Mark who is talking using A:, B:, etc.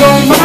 A: don't